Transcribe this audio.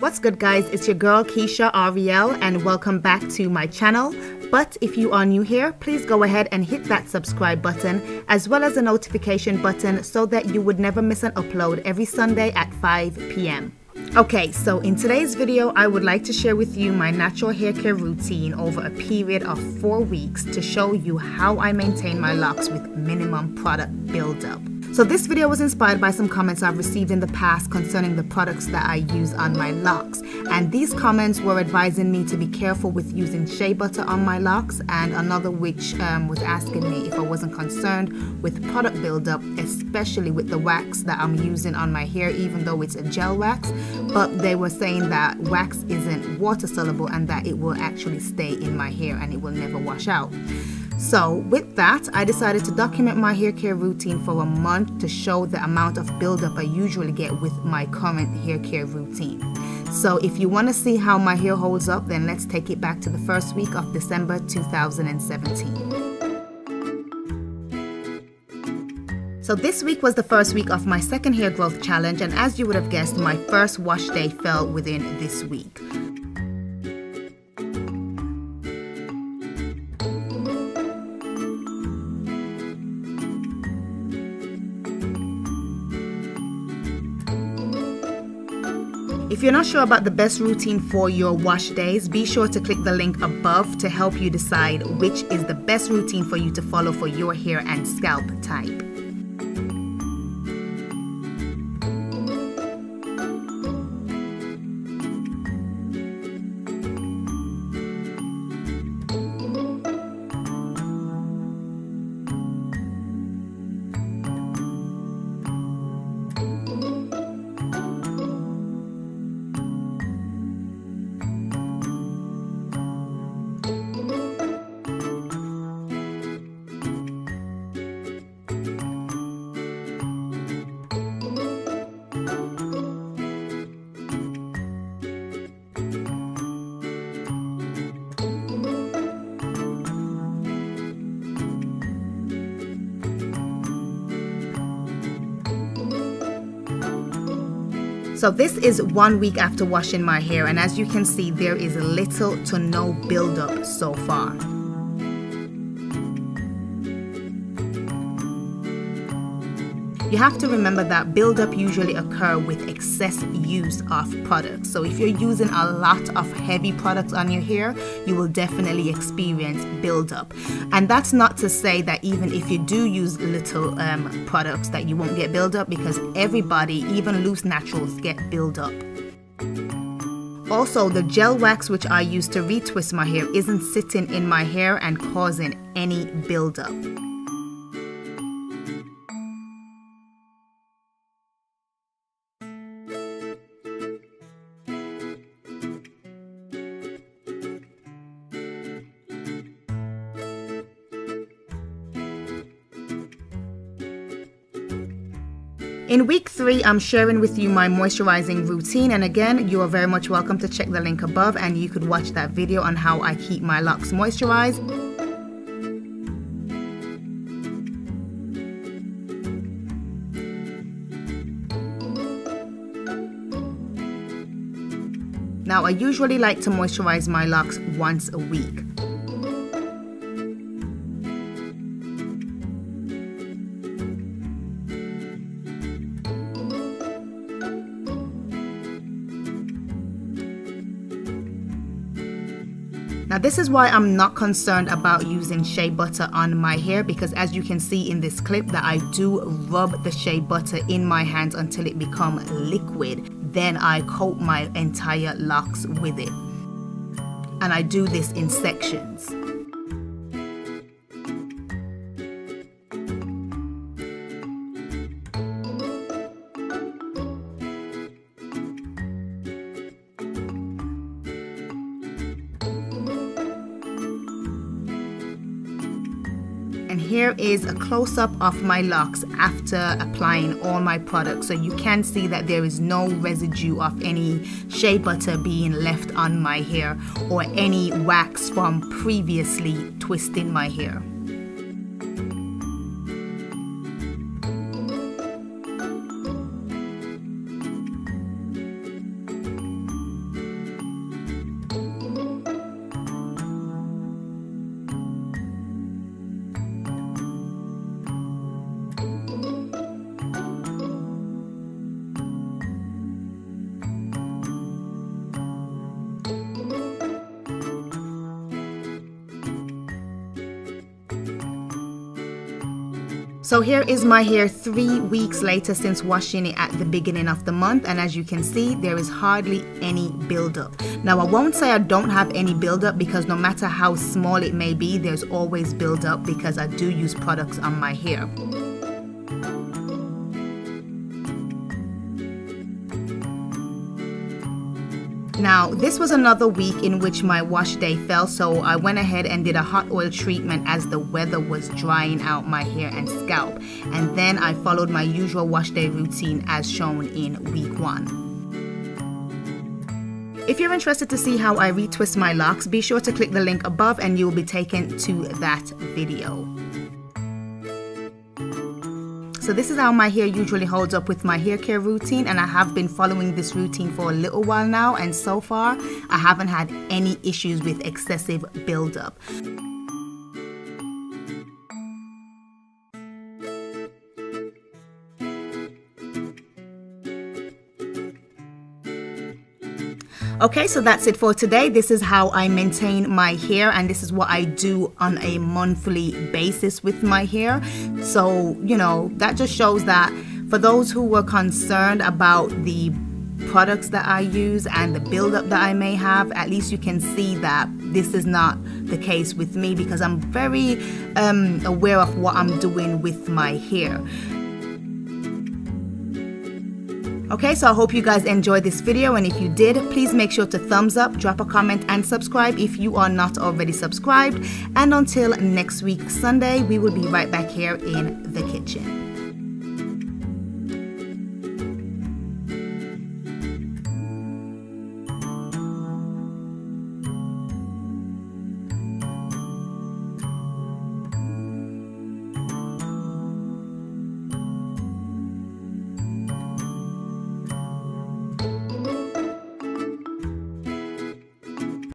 What's good guys, it's your girl Kiesha Arielle and welcome back to my channel. But if you are new here, please go ahead and hit that subscribe button as well as the notification button so that you would never miss an upload every Sunday at 5 p.m. Okay, so in today's video, I would like to share with you my natural hair care routine over a period of four weeks to show you how I maintain my locs with minimum product buildup. So this video was inspired by some comments I've received in the past concerning the products that I use on my locs. And these comments were advising me to be careful with using shea butter on my locs and another which um, was asking me if I wasn't concerned with product buildup, especially with the wax that I'm using on my hair, even though it's a gel wax. But they were saying that wax isn't water soluble and that it will actually stay in my hair and it will never wash out. So with that, I decided to document my hair care routine for a month to show the amount of buildup I usually get with my current hair care routine. So if you want to see how my hair holds up, then let's take it back to the first week of December 2017. So this week was the first week of my second hair growth challenge and as you would have guessed, my first wash day fell within this week. If you're not sure about the best routine for your wash days, be sure to click the link above to help you decide which is the best routine for you to follow for your hair and scalp type. So this is one week after washing my hair and as you can see there is little to no buildup so far. You have to remember that buildup usually occur with excess use of products. So if you're using a lot of heavy products on your hair, you will definitely experience buildup. And that's not to say that even if you do use little um, products that you won't get buildup because everybody, even loose naturals, get buildup. Also, the gel wax which I use to retwist my hair isn't sitting in my hair and causing any buildup. In week three, I'm sharing with you my moisturizing routine. And again, you are very much welcome to check the link above and you could watch that video on how I keep my locs moisturized. Now, I usually like to moisturize my locs once a week. Now this is why I'm not concerned about using shea butter on my hair because as you can see in this clip that I do rub the shea butter in my hands until it become liquid. Then I coat my entire locs with it. And I do this in sections. Here is a close-up of my locs after applying all my products so you can see that there is no residue of any shea butter being left on my hair or any wax from previously twisting my hair. So here is my hair three weeks later since washing it at the beginning of the month and as you can see there is hardly any buildup. Now I won't say I don't have any buildup because no matter how small it may be there's always buildup because I do use products on my hair. Now, this was another week in which my wash day fell, so I went ahead and did a hot oil treatment as the weather was drying out my hair and scalp. And then I followed my usual wash day routine as shown in week one. If you're interested to see how I retwist my locs, be sure to click the link above and you will be taken to that video. So this is how my hair usually holds up with my hair care routine and I have been following this routine for a little while now and so far I haven't had any issues with excessive buildup. Okay, so that's it for today. This is how I maintain my hair and this is what I do on a monthly basis with my hair. So, you know, that just shows that for those who were concerned about the products that I use and the buildup that I may have, at least you can see that this is not the case with me because I'm very um, aware of what I'm doing with my hair. Okay, so I hope you guys enjoyed this video and if you did, please make sure to thumbs up, drop a comment and subscribe if you are not already subscribed. And until next week Sunday, we will be right back here in the kitchen.